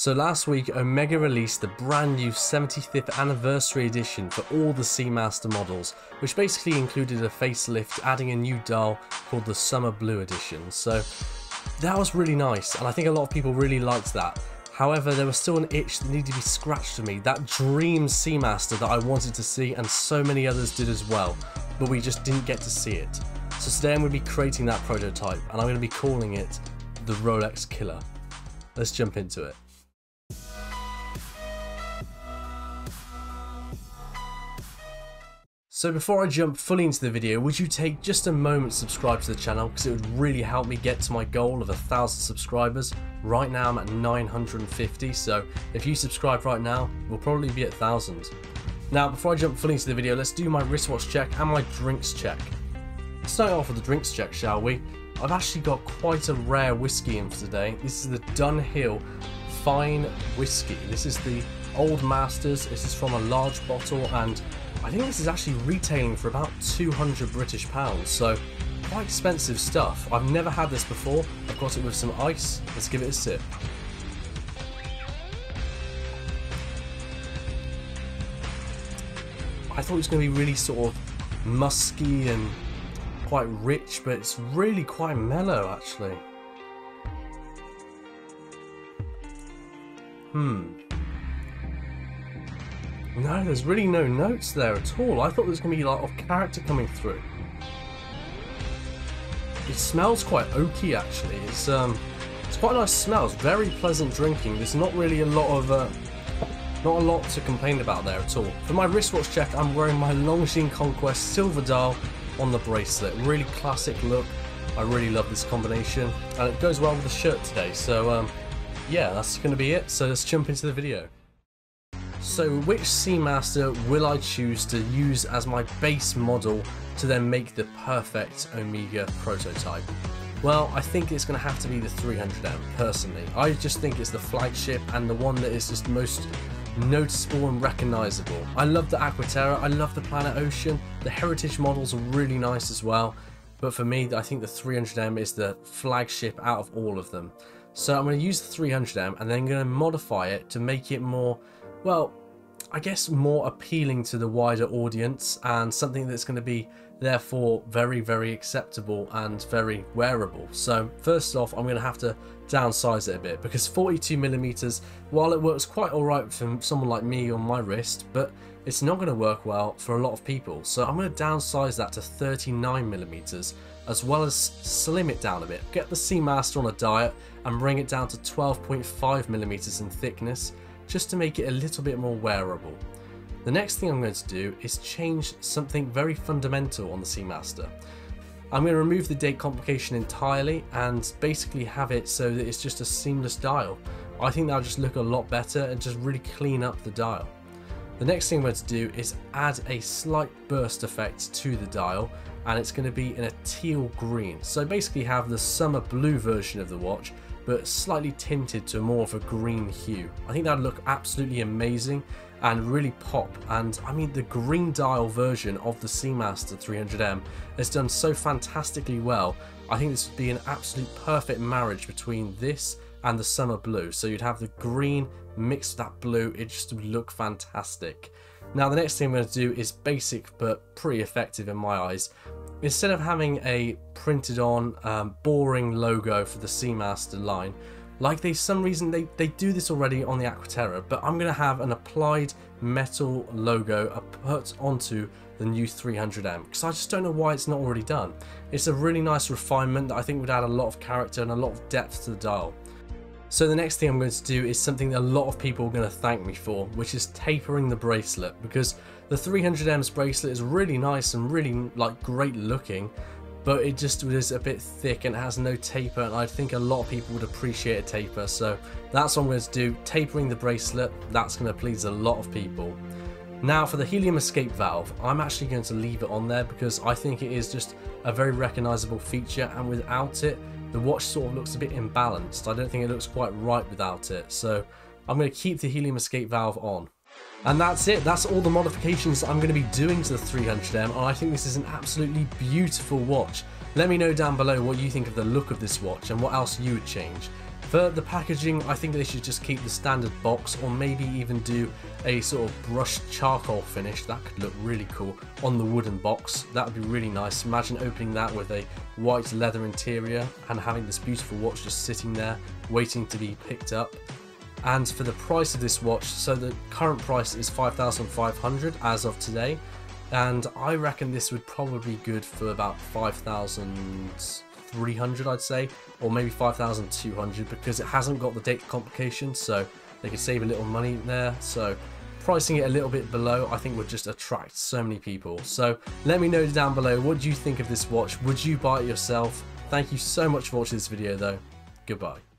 So last week, Omega released the brand new 75th anniversary edition for all the Seamaster models, which basically included a facelift, adding a new dial called the Summer Blue edition. So that was really nice, and I think a lot of people really liked that. However, there was still an itch that needed to be scratched for me, that dream Seamaster that I wanted to see, and so many others did as well, but we just didn't get to see it. So today I'm going to be creating that prototype, and I'm going to be calling it the Rolex Killer. Let's jump into it. So before I jump fully into the video, would you take just a moment to subscribe to the channel because it would really help me get to my goal of a thousand subscribers. Right now I'm at 950, so if you subscribe right now, we'll probably be at 1000. Now before I jump fully into the video, let's do my wristwatch check and my drinks check. Starting off with the drinks check, shall we? I've actually got quite a rare whiskey in for today. This is the Dunhill Fine Whiskey. This is the Old Masters. This is from a large bottle and I think this is actually retailing for about 200 British pounds, so quite expensive stuff. I've never had this before. I've got it with some ice. Let's give it a sip. I thought it was going to be really sort of musky and quite rich, but it's really quite mellow actually. Hmm. No, there's really no notes there at all. I thought there was going to be a lot of character coming through. It smells quite oaky actually. It's um, it's quite a nice smell. It's very pleasant drinking. There's not really a lot of uh, not a lot to complain about there at all. For my wristwatch check, I'm wearing my Longines Conquest silver dial on the bracelet. Really classic look. I really love this combination, and it goes well with the shirt today. So um, yeah, that's going to be it. So let's jump into the video. So which Seamaster will I choose to use as my base model to then make the perfect Omega prototype? Well, I think it's going to have to be the 300M, personally. I just think it's the flagship and the one that is just most noticeable and recognisable. I love the Aquaterra, I love the Planet Ocean, the Heritage models are really nice as well, but for me, I think the 300M is the flagship out of all of them. So I'm going to use the 300M and then I'm going to modify it to make it more well, I guess more appealing to the wider audience and something that's going to be therefore very very acceptable and very wearable. So first off I'm going to have to downsize it a bit because 42 millimeters while it works quite alright for someone like me on my wrist but it's not going to work well for a lot of people. So I'm going to downsize that to 39 millimeters as well as slim it down a bit. Get the Seamaster on a diet and bring it down to 12.5 millimeters in thickness just to make it a little bit more wearable. The next thing I'm going to do is change something very fundamental on the Seamaster. I'm going to remove the date complication entirely and basically have it so that it's just a seamless dial. I think that'll just look a lot better and just really clean up the dial. The next thing I'm going to do is add a slight burst effect to the dial and it's going to be in a teal green. So basically have the summer blue version of the watch but slightly tinted to more of a green hue. I think that would look absolutely amazing and really pop. And I mean the green dial version of the Seamaster 300M has done so fantastically well. I think this would be an absolute perfect marriage between this and the summer blue. So you'd have the green mixed with that blue. It just would look fantastic. Now the next thing I'm going to do is basic but pretty effective in my eyes Instead of having a printed on um, boring logo for the Seamaster line, like they some reason they, they do this already on the Aquaterra, but I'm going to have an applied metal logo put onto the new 300M because I just don't know why it's not already done. It's a really nice refinement that I think would add a lot of character and a lot of depth to the dial. So the next thing I'm going to do is something that a lot of people are going to thank me for, which is tapering the bracelet because the 300M's bracelet is really nice and really like great looking, but it just was a bit thick and has no taper and I think a lot of people would appreciate a taper so that's what I'm going to do, tapering the bracelet, that's going to please a lot of people. Now for the helium escape valve, I'm actually going to leave it on there because I think it is just a very recognisable feature and without it the watch sort of looks a bit imbalanced. I don't think it looks quite right without it. So I'm going to keep the helium escape valve on. And that's it, that's all the modifications I'm going to be doing to the 300M and I think this is an absolutely beautiful watch. Let me know down below what you think of the look of this watch and what else you would change. For the packaging, I think they should just keep the standard box or maybe even do a sort of brushed charcoal finish. That could look really cool on the wooden box. That would be really nice. Imagine opening that with a white leather interior and having this beautiful watch just sitting there waiting to be picked up. And for the price of this watch, so the current price is 5,500 as of today. And I reckon this would probably be good for about 5,000 300 I'd say or maybe 5200 because it hasn't got the date complication so they could save a little money there. So pricing it a little bit below I think would just attract so many people. So let me know down below what do you think of this watch? Would you buy it yourself? Thank you so much for watching this video though. Goodbye